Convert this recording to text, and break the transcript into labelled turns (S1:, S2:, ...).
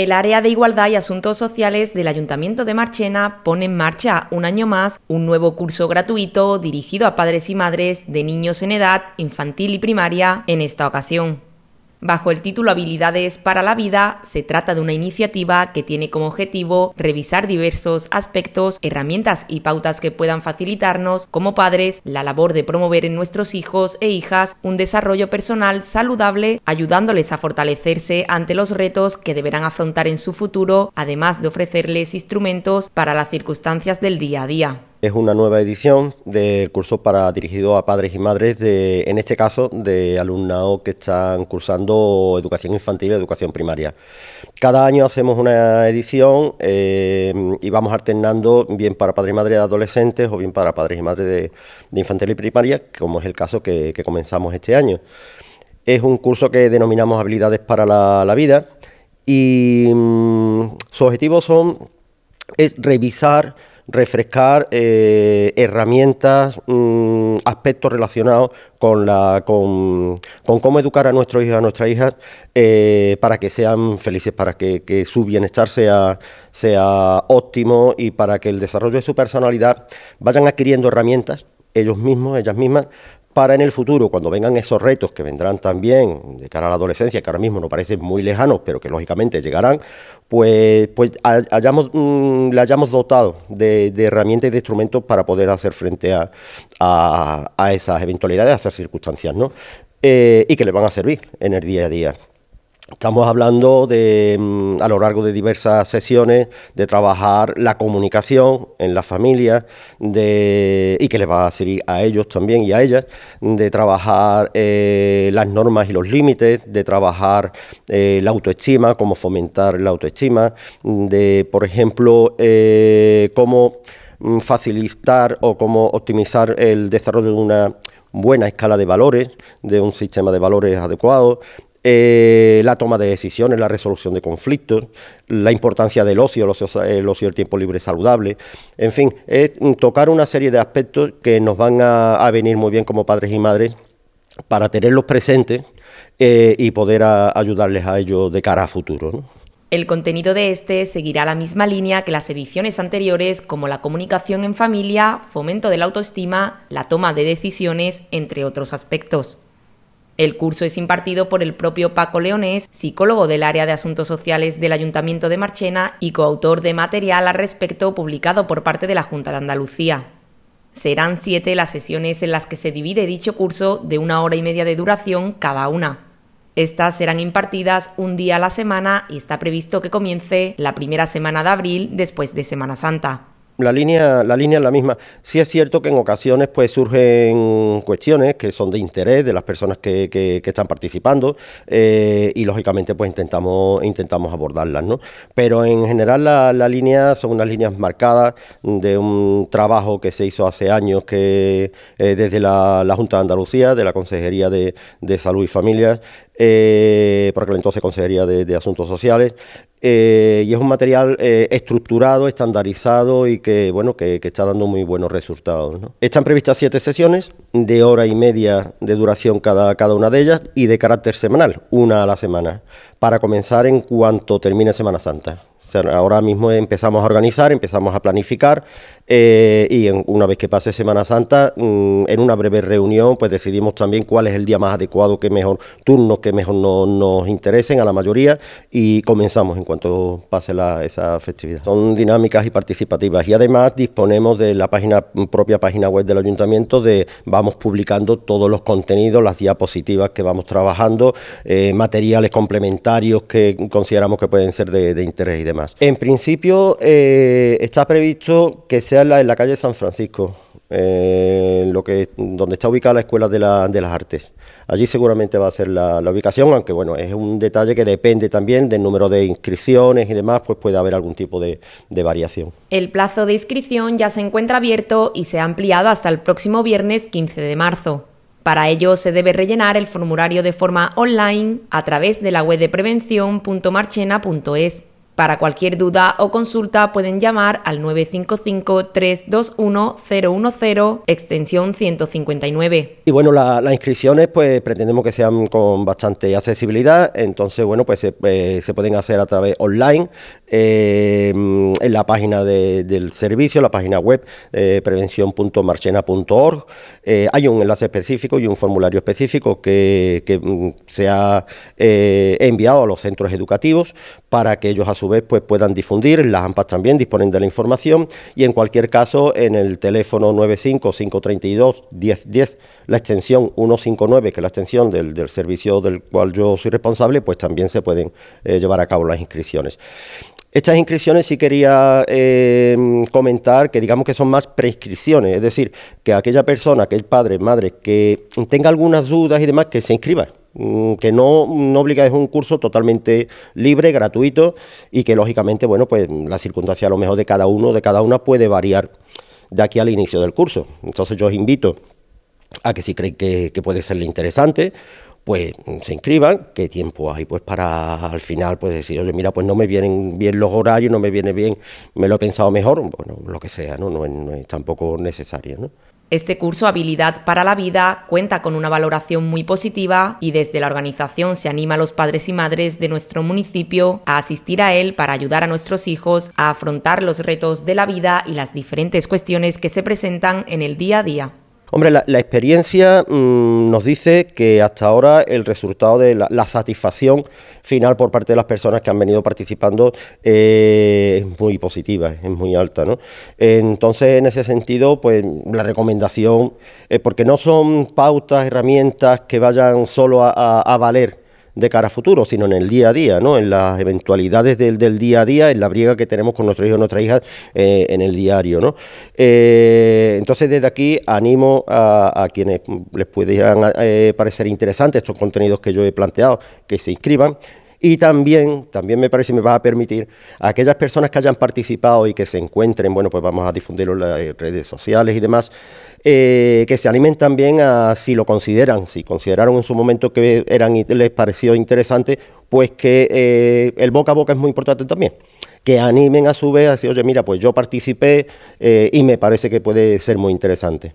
S1: El área de Igualdad y Asuntos Sociales del Ayuntamiento de Marchena pone en marcha un año más un nuevo curso gratuito dirigido a padres y madres de niños en edad infantil y primaria en esta ocasión. Bajo el título Habilidades para la Vida, se trata de una iniciativa que tiene como objetivo revisar diversos aspectos, herramientas y pautas que puedan facilitarnos como padres la labor de promover en nuestros hijos e hijas un desarrollo personal saludable, ayudándoles a fortalecerse ante los retos que deberán afrontar en su futuro, además de ofrecerles instrumentos para las circunstancias del día a día.
S2: Es una nueva edición del curso para dirigido a padres y madres de, en este caso, de alumnado que están cursando educación infantil y educación primaria. Cada año hacemos una edición eh, y vamos alternando bien para padres y madres de adolescentes o bien para padres y madres de, infantil y primaria, como es el caso que, comenzamos este año. Es un curso que denominamos habilidades para la, vida y mm, sus objetivos son es revisar refrescar eh, herramientas, mm, aspectos relacionados con, la, con, cómo educar a nuestros hijos a nuestras hijas eh, para que sean felices, para que, su bienestar sea, sea óptimo y para que el desarrollo de su personalidad vayan adquiriendo herramientas ellos mismos, ellas mismas, para en el futuro, cuando vengan esos retos que vendrán también de cara a la adolescencia, que ahora mismo no parecen muy lejanos, pero que lógicamente llegarán, pues, pues mm, le hayamos dotado de, herramientas y de instrumentos para poder hacer frente a, a, esas eventualidades, a esas circunstancias, ¿no? Eh, y que le van a servir en el día a día. Estamos hablando de, mm, a lo largo de diversas sesiones, de trabajar la comunicación en la familia de, y que les va a servir a ellos también y a ellas, de trabajar eh, las normas y los límites, de trabajar eh, la autoestima, cómo fomentar la autoestima, de, por ejemplo, eh, cómo mm, facilitar o cómo optimizar el desarrollo de una buena escala de valores, de un sistema de valores adecuado, eh, la toma de decisiones, la resolución de conflictos, la importancia del ocio, el ocio, el del tiempo libre saludable, en fin, es tocar una serie de aspectos que nos van a, venir muy bien como padres y madres para tenerlos presentes eh, y poder ayudarles a ellos de cara a futuro.
S1: El contenido de este seguirá la misma línea que las ediciones anteriores, como la comunicación en familia, fomento de la autoestima, la toma de decisiones, entre otros aspectos. El curso es impartido por el propio Paco Leonés, psicólogo del área de asuntos sociales del Ayuntamiento de Marchena y coautor de material al respecto publicado por parte de la Junta de Andalucía. Serán siete las sesiones en las que se divide dicho curso de una hora y media de duración cada una. Estas serán impartidas un día a la semana y está previsto que comience la primera semana de abril después de Semana Santa.
S2: La línea, la línea es la misma. Sí es cierto que en ocasiones pues surgen cuestiones que son de interés de las personas que, que, están participando eh, y lógicamente pues intentamos, intentamos abordarlas, ¿no? Pero en general la, la, línea son unas líneas marcadas de un trabajo que se hizo hace años que eh, desde la, Junta de Andalucía, de la Consejería de, de Salud y Familias, eh, por entonces Consejería de, Asuntos Sociales, eh, y es un material eh, estructurado, estandarizado y que, bueno, que, está dando muy buenos resultados. Están previstas siete sesiones de hora y media de duración cada, cada una de ellas y de carácter semanal, una a la semana, para comenzar en cuanto termine Semana Santa ahora mismo empezamos a organizar, empezamos a planificar eh, y una vez que pase Semana Santa, mm, en una breve reunión, pues decidimos también cuál es el día más adecuado, qué mejor turnos que mejor nos interesen a la mayoría y comenzamos en cuanto pase esa festividad. Son dinámicas y participativas y además disponemos de la página propia página web del ayuntamiento de vamos publicando todos los contenidos, las diapositivas que vamos trabajando, eh, materiales complementarios que consideramos que pueden ser de interés y demás. En principio eh, está previsto que sea la, en la calle San Francisco, eh, lo que, donde está ubicada la Escuela de, las Artes. Allí seguramente va a ser la, ubicación, aunque bueno, es un detalle que depende también del número de inscripciones y demás, pues puede haber algún tipo de, de variación.
S1: El plazo de inscripción ya se encuentra abierto y se ha ampliado hasta el próximo viernes 15 de marzo. Para ello se debe rellenar el formulario de forma online a través de la web de prevención.marchena.es Para cualquier duda o consulta pueden llamar al 955-321-010, extensión 159.
S2: Y bueno, las inscripciones pues pretendemos que sean con bastante accesibilidad, entonces bueno, pues se, eh, pueden hacer a través online eh, en la página del servicio, la página web eh, prevención.marchena.org. hay un enlace específico y un formulario específico que, que mm, se ha enviado a los centros educativos para que ellos a su vez pues, puedan difundir. Las AMPAs también disponen de la información y en cualquier caso en el teléfono 95 532 1010 la extensión 159, que es la extensión del, servicio del cual yo soy responsable, pues también se pueden eh, llevar a cabo las inscripciones. Estas inscripciones sí quería eh, comentar que digamos que son más prescripciones, es decir, que aquella persona, aquel padre, madre, que tenga algunas dudas y demás, que se inscriba. Mm, que no, no obliga, es un curso totalmente libre, gratuito y que lógicamente, bueno, pues la circunstancia a lo mejor de cada uno, de cada una puede variar de aquí al inicio del curso. Entonces yo os invito a que si creen que, puede serle interesante, pues se inscriban, qué tiempo hay pues para al final pues decir, oye, mira, pues no me vienen bien los horarios, no me viene bien, me lo he pensado mejor, bueno, lo que sea, ¿no? No es, no es tampoco necesario, ¿no?
S1: Este curso Habilidad para la Vida cuenta con una valoración muy positiva y desde la organización se anima a los padres y madres de nuestro municipio a asistir a él para ayudar a nuestros hijos a afrontar los retos de la vida y las diferentes cuestiones que se presentan en el día a día.
S2: Hombre, la, experiencia mm, nos dice que hasta ahora el resultado de la, satisfacción final por parte de las personas que han venido participando eh, es muy positiva, es muy alta. ¿no? Entonces, en ese sentido, pues la recomendación, eh, porque no son pautas, herramientas que vayan solo a valer de cara a futuro, sino en el día a día, ¿no? en las eventualidades del, del día a día, en la briega que tenemos con nuestro hijo o nuestra hija eh, en el diario. ¿no? Eh, entonces, desde aquí animo a, quienes les pudieran eh, parecer interesantes estos contenidos que yo he planteado, que se inscriban. Y también, también me parece, me va a permitir, a aquellas personas que hayan participado y que se encuentren, bueno, pues vamos a difundirlo en las redes sociales y demás, eh, que se animen también a, si lo consideran, si consideraron en su momento que eran les pareció interesante, pues que eh, el boca a boca es muy importante también. Que animen a su vez a decir, oye, mira, pues yo participé eh, y me parece que puede ser muy interesante.